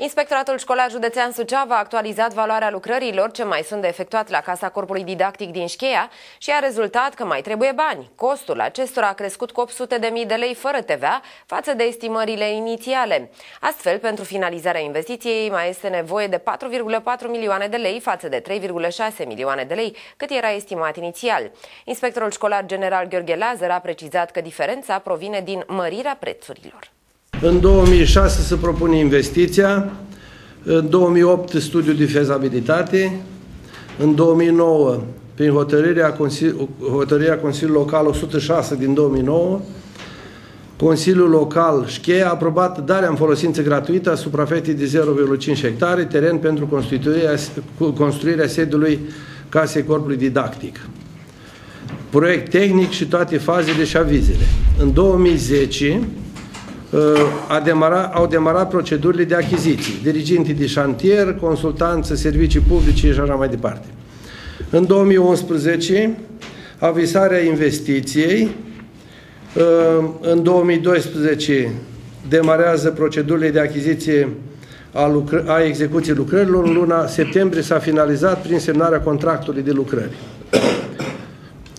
Inspectoratul Școlar Județean Suceava a actualizat valoarea lucrărilor ce mai sunt de efectuat la Casa Corpului Didactic din Șcheia și a rezultat că mai trebuie bani. Costul acestora a crescut cu 800 de mii de lei fără TVA față de estimările inițiale. Astfel, pentru finalizarea investiției mai este nevoie de 4,4 milioane de lei față de 3,6 milioane de lei, cât era estimat inițial. Inspectorul școlar general Gheorghe Lazar a precizat că diferența provine din mărirea prețurilor. În 2006 se propune investiția, în 2008 studiul de fezabilitate, în 2009 prin hotărârea, Consili hotărârea Consiliului Local 106 din 2009, Consiliul Local Șcheia a aprobat darea în folosință gratuită a suprafeței de 0,5 hectare, teren pentru construirea, construirea sediului Casei Corpului Didactic. Proiect tehnic și toate fazele și avizele. În 2010, Uh, a demara, au demarat procedurile de achiziții, dirigintii de șantier, consultanță, servicii publice și așa mai departe. În 2011, avisarea investiției, uh, în 2012 demarează procedurile de achiziție a, lucră, a execuției lucrărilor. În luna septembrie s-a finalizat prin semnarea contractului de lucrări.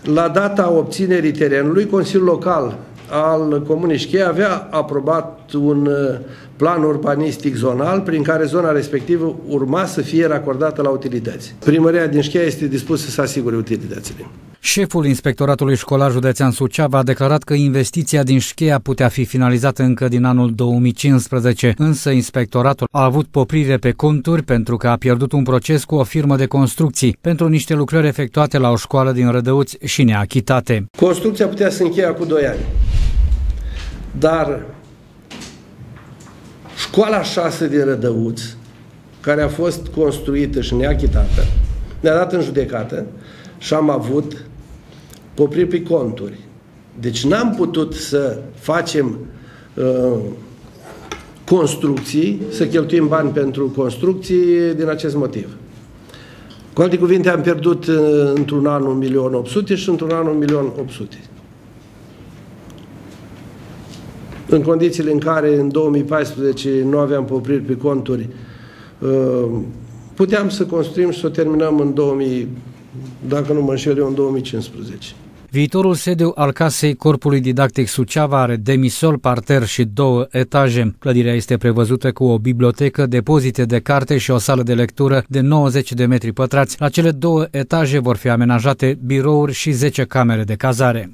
La data obținerii terenului, Consiliul Local al Comunei Șchei avea aprobat un uh, plan urbanistic zonal prin care zona respectivă urma să fie racordată la utilități. Primăria din Șcheia este dispusă să asigure utilitățile. Șeful Inspectoratului Școlar Județean Suceava a declarat că investiția din Șcheia putea fi finalizată încă din anul 2015, însă inspectoratul a avut poprire pe conturi pentru că a pierdut un proces cu o firmă de construcții pentru niște lucrări efectuate la o școală din Rădăuți și neachitate. Construcția putea să încheia cu 2 ani. Dar școala 6 de Rădăuți, care a fost construită și neachitată, ne-a dat în judecată și am avut popri pe conturi. Deci n-am putut să facem uh, construcții, să cheltuim bani pentru construcții din acest motiv. Cu alte cuvinte, am pierdut uh, într-un an 1.800.000 și într-un an 1.800.000. în condițiile în care în 2014 nu aveam popriri pe conturi, uh, puteam să construim și să o terminăm în 2000, dacă nu mă înșel eu, în 2015. Viitorul sediu al Casei Corpului Didactic Suceava are demisol, parter și două etaje. Clădirea este prevăzută cu o bibliotecă, depozite de carte și o sală de lectură de 90 de metri pătrați. La cele două etaje vor fi amenajate birouri și 10 camere de cazare.